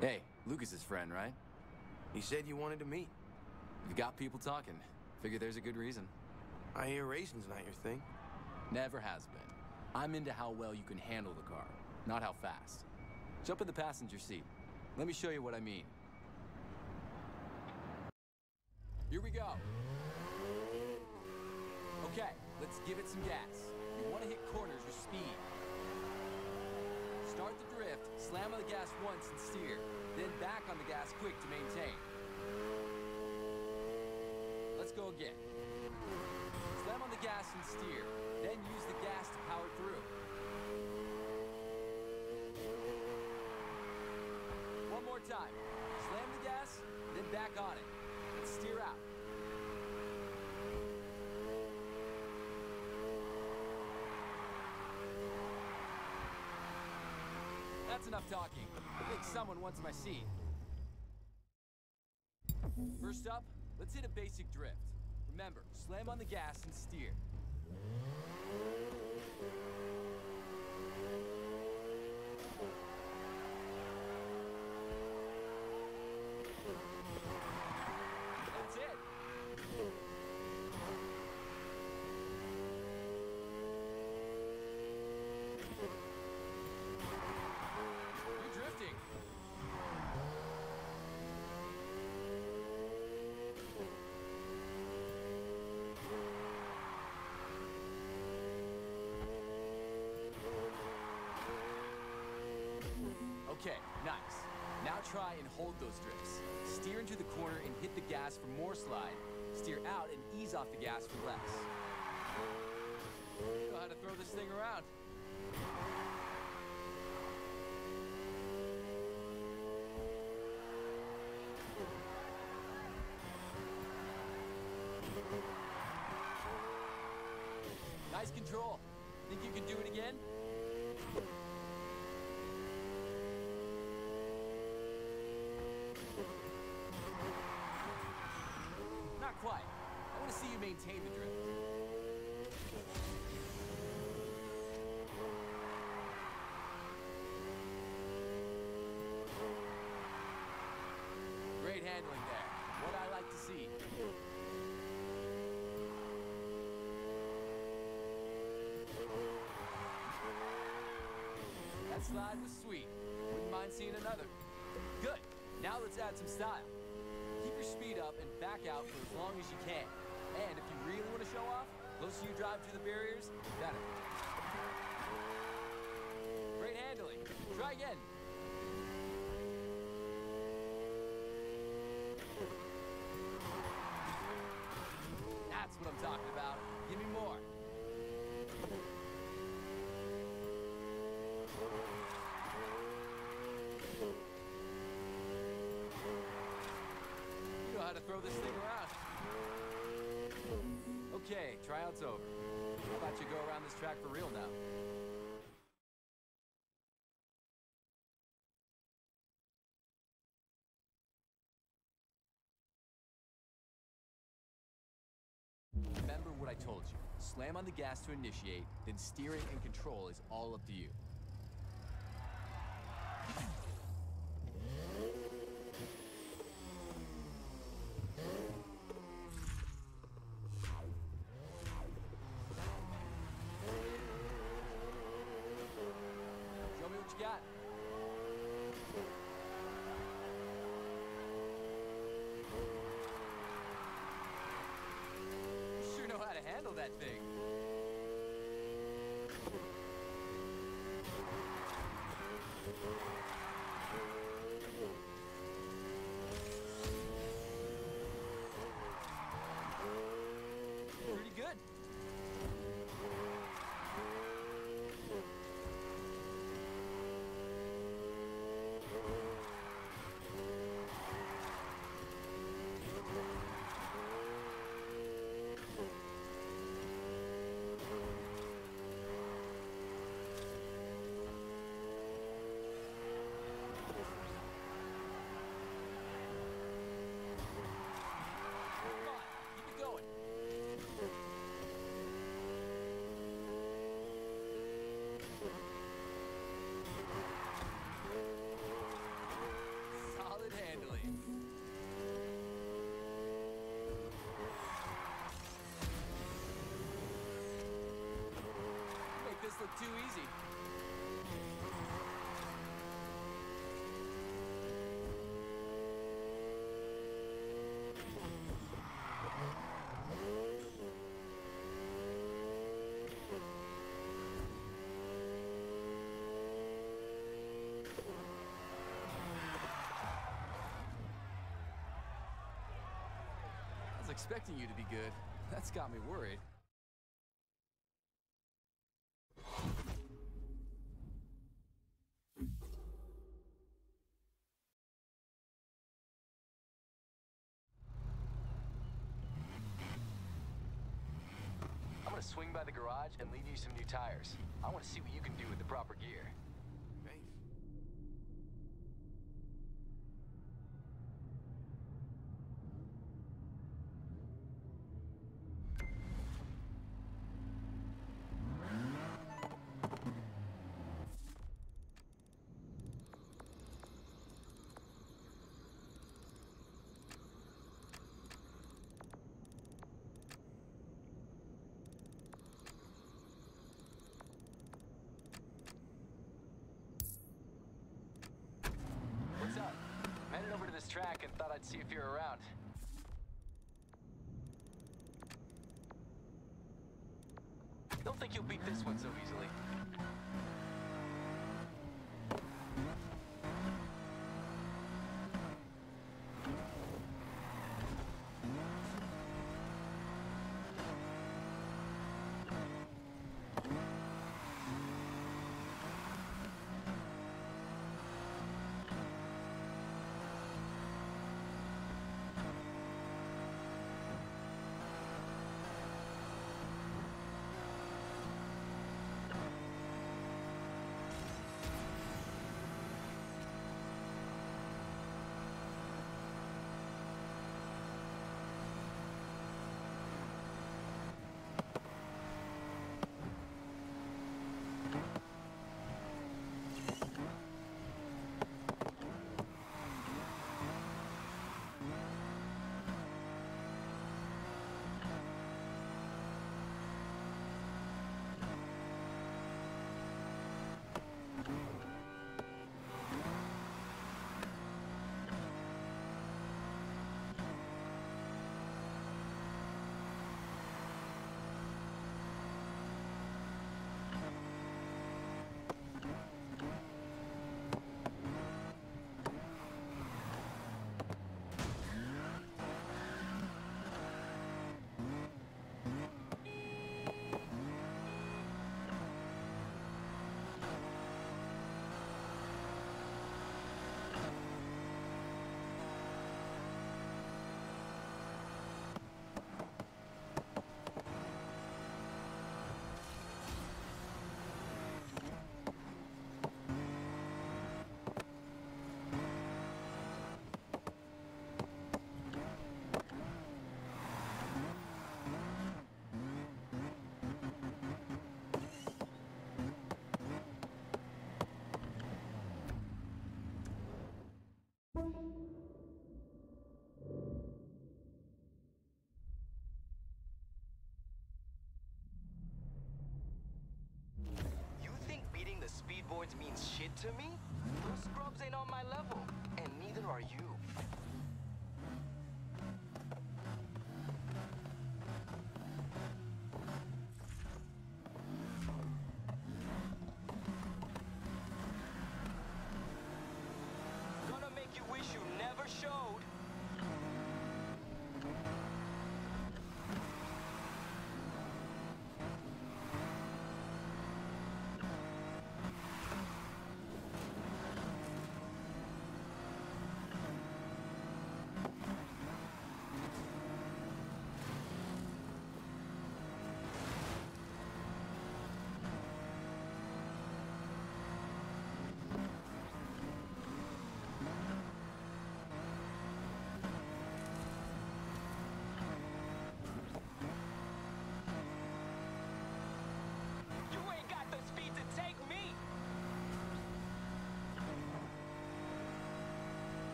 Hey, Lucas's friend, right? He said you wanted to meet. You've got people talking. Figure there's a good reason. I hear racing's not your thing. Never has been. I'm into how well you can handle the car, not how fast. Jump in the passenger seat. Let me show you what I mean. Here we go. Okay, let's give it some gas. You want to hit corners with speed. Slam on the gas once and steer. Then back on the gas quick to maintain. Let's go again. Slam on the gas and steer. Then use the gas to power through. One more time. Slam the gas, then back on it. And steer out. That's enough talking. I think someone wants my seat. First up, let's hit a basic drift. Remember, slam on the gas and steer. Okay, nice. Now try and hold those drifts. Steer into the corner and hit the gas for more slide. Steer out and ease off the gas for less. You know how to throw this thing around. Nice control. Think you can do it again? Not quite. I want to see you maintain the drift. Great handling there. What I like to see. That slide was sweet. Wouldn't mind seeing another. Good. Now let's add some style. Keep your speed up and back out for as long as you can. And if you really want to show off, closer you drive to the barriers, better. Great handling. Try again. That's what I'm talking about. Give me more. You know how to throw this thing around. Okay, tryout's over. How about you go around this track for real now? Remember what I told you. Slam on the gas to initiate, then steering and control is all up to you. Show me what you got. You sure know how to handle that thing. Expecting you to be good. That's got me worried. I'm gonna swing by the garage and leave you some new tires. I want to see what you can do with the proper gear. Thanks. What's up? I'm headed over to this track and thought I'd see if you're around. Don't think you'll beat this one so easily. Means shit to me? Those scrubs ain't on my level, and neither are you.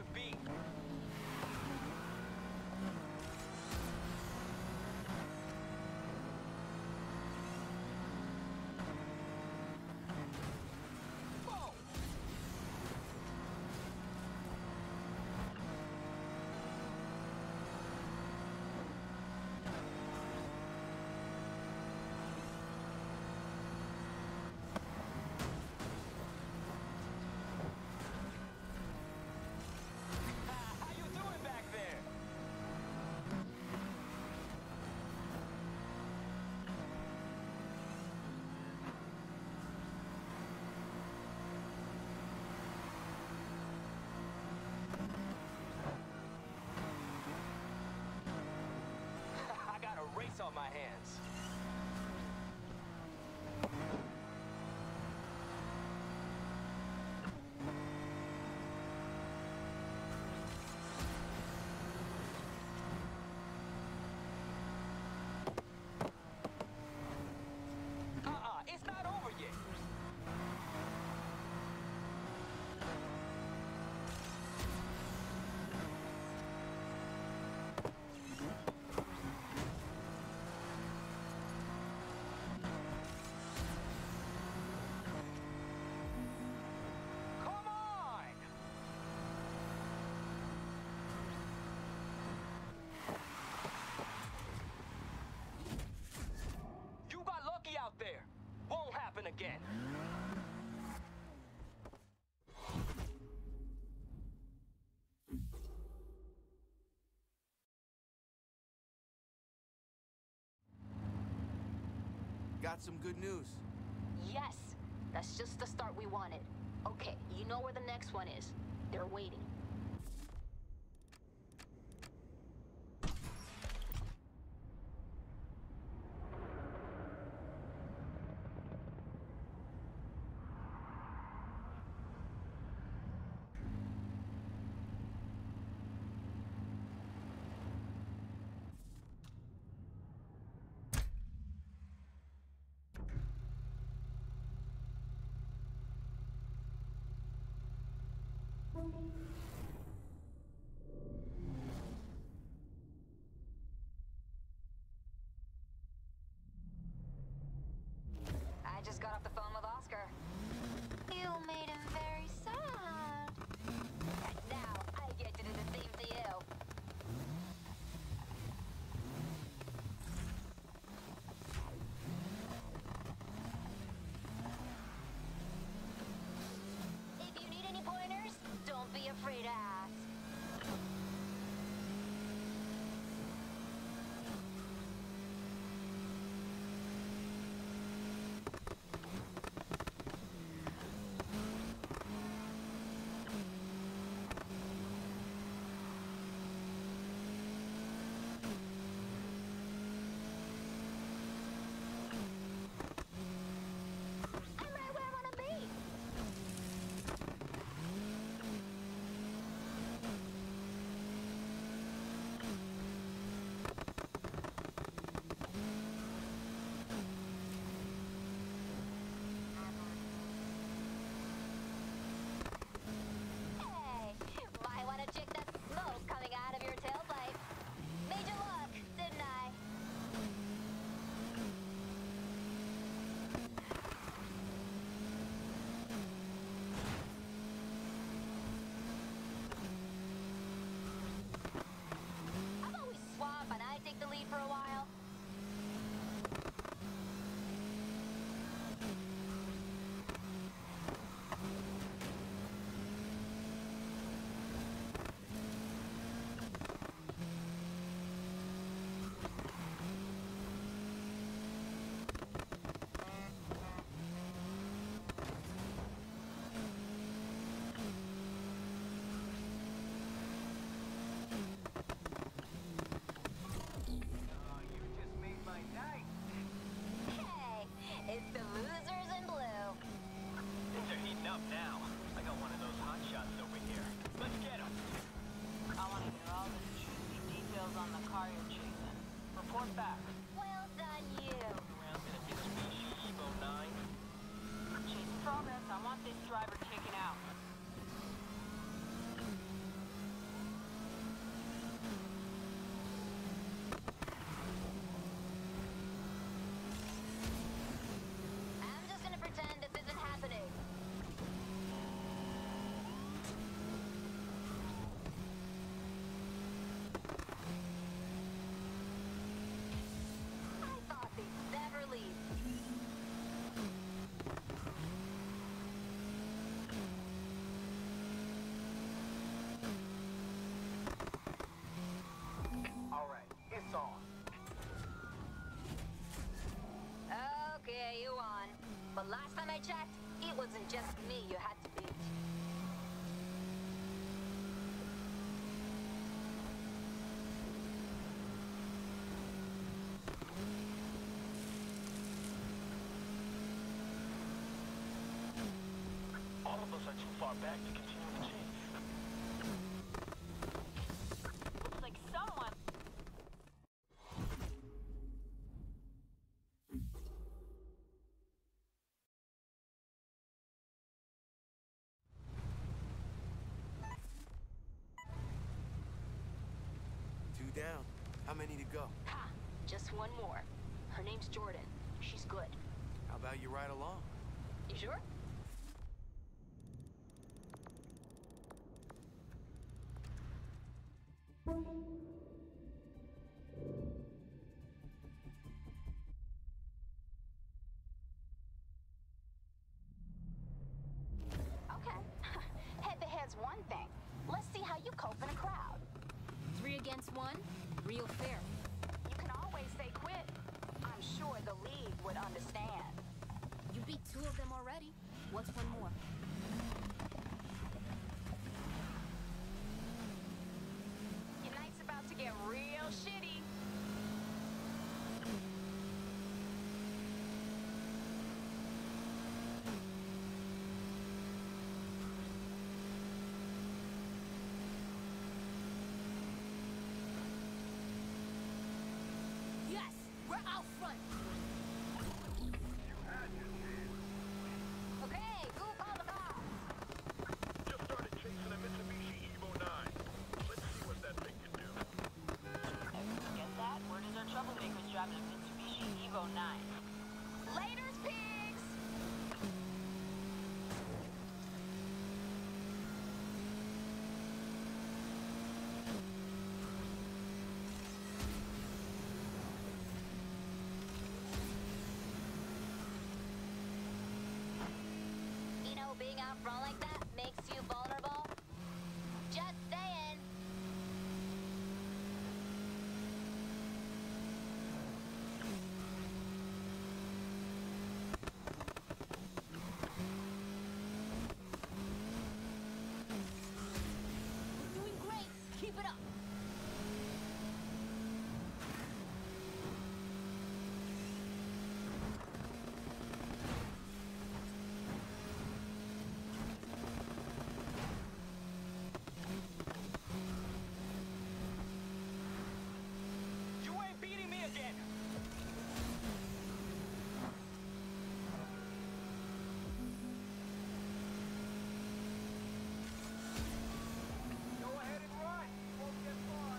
of B. again. Got some good news. Yes, that's just the start we wanted. Okay, you know where the next one is. They're waiting. I just got off the phone with Oscar. You made him just me you had to beat. All of us are too far back to Down. How many to go? Ha! Just one more. Her name's Jordan. She's good. How about you ride along? You sure? Out front. Okay, who called the cops? Just started chasing a Mitsubishi Evo 9. Let's see what that thing can do. Get that? Where does our troublemakers driving a Mitsubishi Evo 9? Laters, pigs! You know, being out front like that makes you vulnerable. Just saying. We're doing great. Keep it up. You ain't beating me again! Go ahead and run! You won't get far!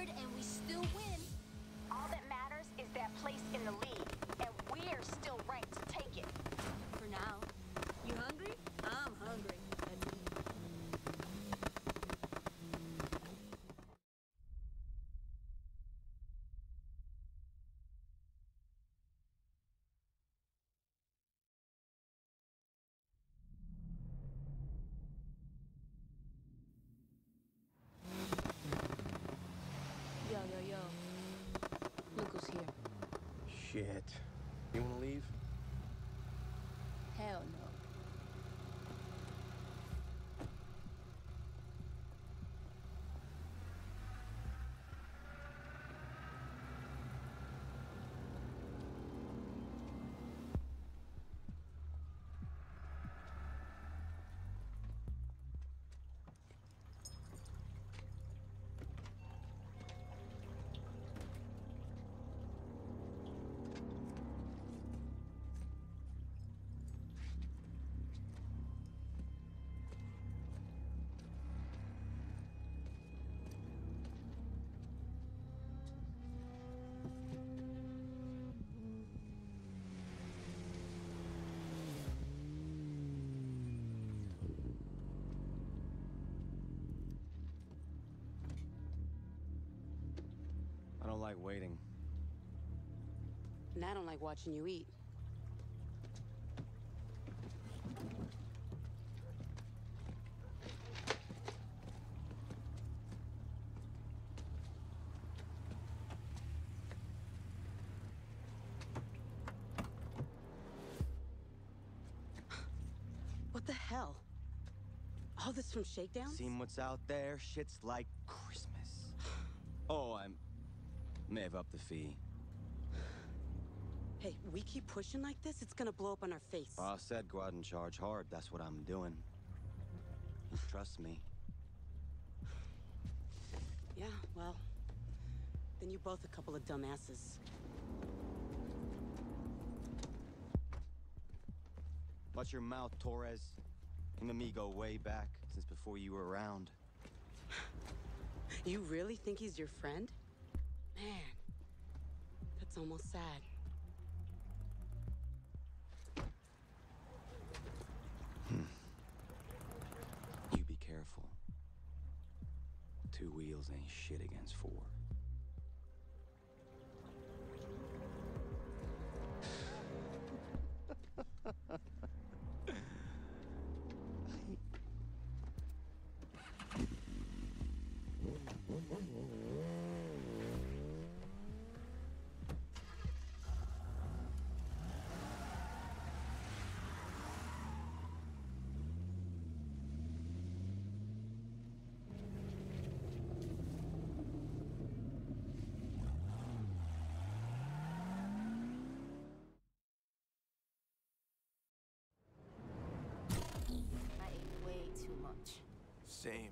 Outnumbered and we still win. All that matters is that place in the League, and we're still ranked to take it. For now. You hungry? I'm hungry. Let's eat. Yo, yo, yo. Look who's here. Shit. You wanna leave? Don't like waiting. And I don't like watching you eat. What the hell? All this from Shakedowns? Seen what's out there? Shit's like may have upped the fee. Hey, we keep pushing like this, it's gonna blow up on our face. Boss said go out and charge hard. That's what I'm doing. Trust me. Yeah, well, then you're both a couple of dumbasses. Watch your mouth, Torres. Him and me go way back, since before you were around. You really think he's your friend? Man, that's almost sad. Hmm. You be careful. Two wheels ain't shit against four. Too much. Same.